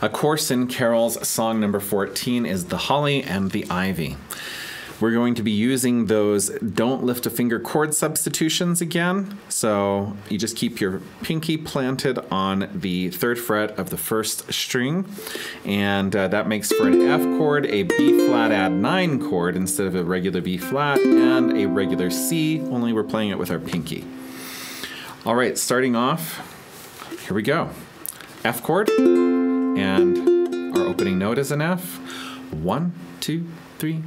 A Course in Carols song number 14 is The Holly and the Ivy. We're going to be using those don't lift a finger chord substitutions again. So you just keep your pinky planted on the third fret of the first string, and uh, that makes for an F chord, a B flat add 9 chord instead of a regular B flat, and a regular C, only we're playing it with our pinky. All right, starting off, here we go. F chord, and our opening note is an F. One, two, three,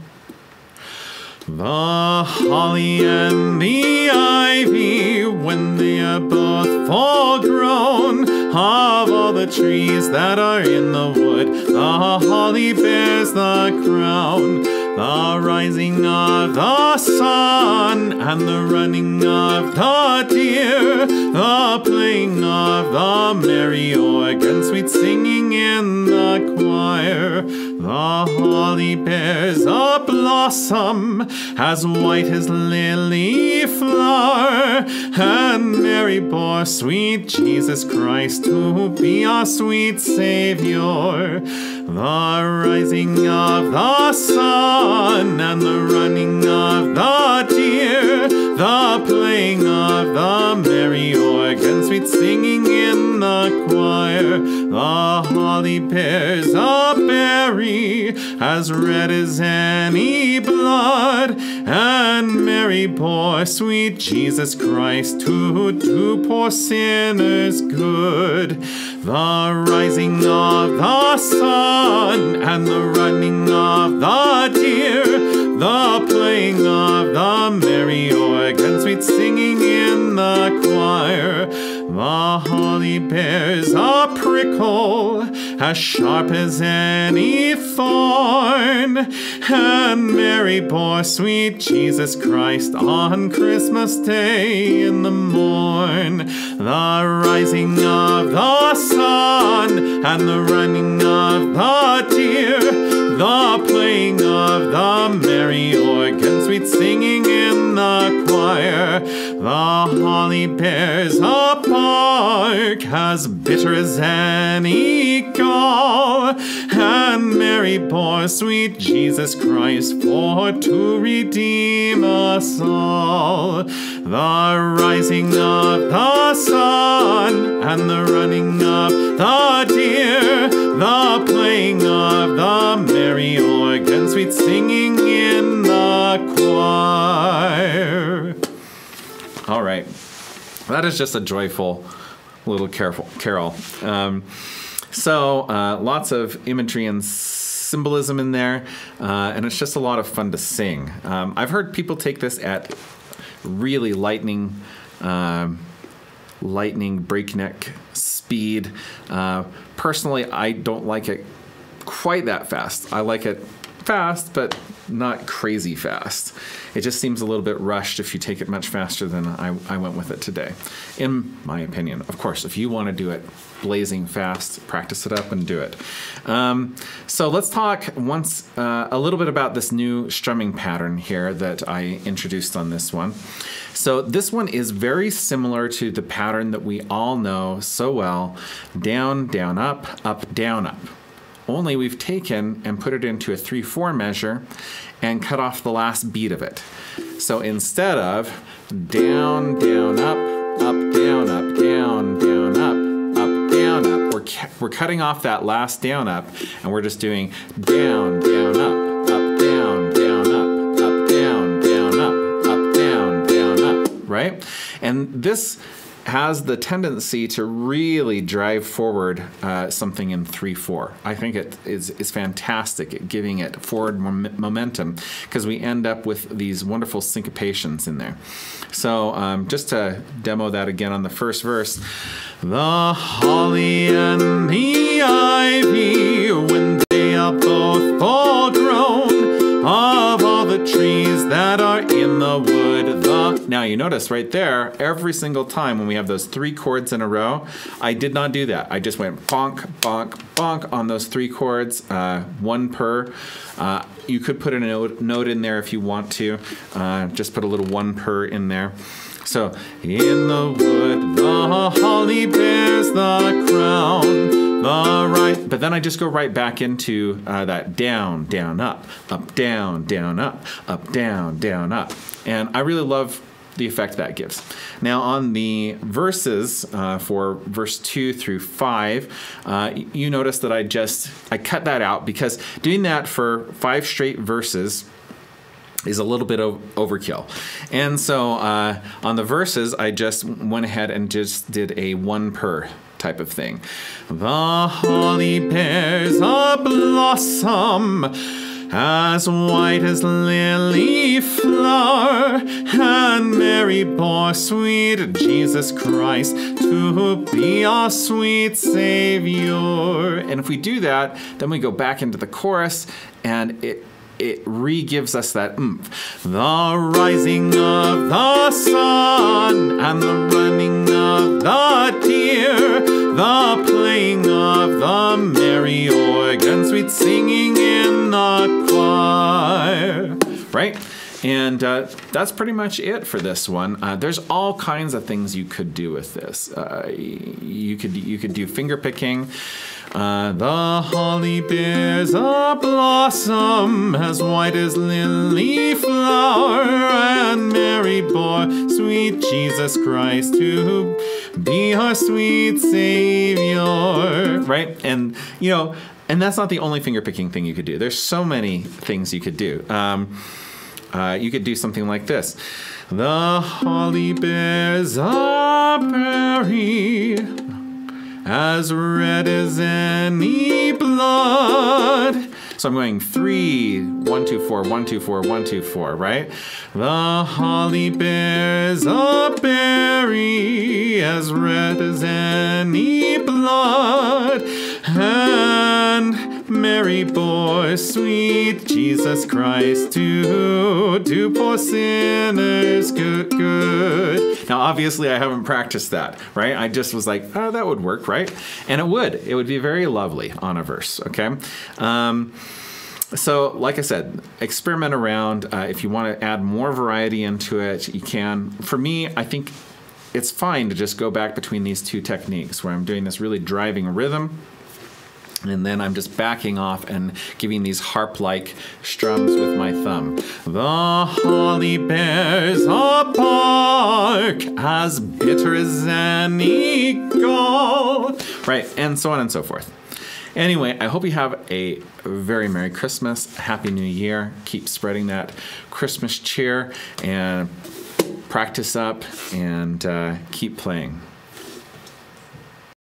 the holly and the ivy, when they are both full grown, of all the trees that are in the wood, the holly bears the crown. The rising of the sun and the running of the deer, the playing of the merry organ, sweet singing in the choir. The holly bears a blossom as white as lily flower, and Mary bore sweet Jesus Christ to be our sweet Savior. The rising of the sun and the running of the deer, the playing of the merry organ, sweet singing in the choir. The holly bears a berry as red as any blood, and Mary bore sweet Jesus Christ to do poor sinners good. The rising of the sun and the running of the deer, the playing of the merry organ, sweet singing in the choir. The holly bears a prickle as sharp as any thorn, and Mary bore sweet Jesus Christ on Christmas Day in the morn. The rising of the sun and the running of the sweet singing in the choir. The holly bears a bark as bitter as any gall, and Mary bore sweet Jesus Christ for to redeem us all. The rising of the sun and the running of the deer, the playing of the merry organ, sweet singing that is just a joyful little careful carol. Um, so uh, lots of imagery and symbolism in there, uh, and it's just a lot of fun to sing. Um, I've heard people take this at really lightning, um, lightning breakneck speed. Uh, personally, I don't like it quite that fast. I like it fast, but not crazy fast. It just seems a little bit rushed if you take it much faster than I, I went with it today, in my opinion. Of course, if you want to do it blazing fast, practice it up and do it. Um, so let's talk once uh, a little bit about this new strumming pattern here that I introduced on this one. So this one is very similar to the pattern that we all know so well, down, down, up, up, down, up only we've taken and put it into a 3 4 measure and cut off the last beat of it. So instead of down, down, up, up, down, up, down, down, up, up, down, up, we're, we're cutting off that last down, up, and we're just doing down, down, up, up, down, down, up, up, down, down, up, up, down, down, up, right? And this has the tendency to really drive forward uh, something in 3-4. I think it is, is fantastic at giving it forward mom- momentum because we end up with these wonderful syncopations in there. So um, just to demo that again on the first verse, the holly and the ivy, when they are both full grown, of all the trees that now you notice right there, every single time when we have those three chords in a row, I did not do that. I just went bonk, bonk, bonk on those three chords, uh, one per. Uh, you could put a note, note in there if you want to. Uh, just put a little one per in there. So, in the wood, the holly bears the crown. The right but then I just go right back into uh, that down, down, up, up, down, down, up, up, down, down, up. And I really love the effect that gives. Now, on the verses uh, for verse two through five, uh, you notice that I just I cut that out because doing that for five straight verses is a little bit of overkill. And so uh, on the verses, I just went ahead and just did a one per type of thing. The holly bears a blossom as white as lily flower, and Mary bore sweet Jesus Christ to be our sweet Savior. And if we do that, then we go back into the chorus, and it it re-gives us that oomph. The rising of the sun and the running of the the playing of the merry organ, sweet singing in the choir. Right? And uh, that's pretty much it for this one. Uh, there's all kinds of things you could do with this. Uh, you could you could do finger picking. Uh, the holly bears a blossom as white as lily flower, and Mary bore sweet Jesus Christ to be our sweet Savior. Right? And, you know, and that's not the only finger picking thing you could do. There's so many things you could do. Um, uh, you could do something like this. The holly bears a berry as red as any blood. So I'm going three, one, two, four, one, two, four, one, two, four, right? The holly bears a berry as red as any blood, Mary bore sweet Jesus Christ to do poor sinners good, good. Now, obviously, I haven't practiced that, right? I just was like, oh, that would work, right? And it would. It would be very lovely on a verse, okay? Um, so, like I said, experiment around. Uh, if you want to add more variety into it, you can. For me, I think it's fine to just go back between these two techniques where I'm doing this really driving rhythm and then I'm just backing off and giving these harp like strums with my thumb. The holly bears a bark as bitter as any gall. Right, and so on and so forth. Anyway, I hope you have a very Merry Christmas, Happy New Year. Keep spreading that Christmas cheer and practice up and uh, keep playing.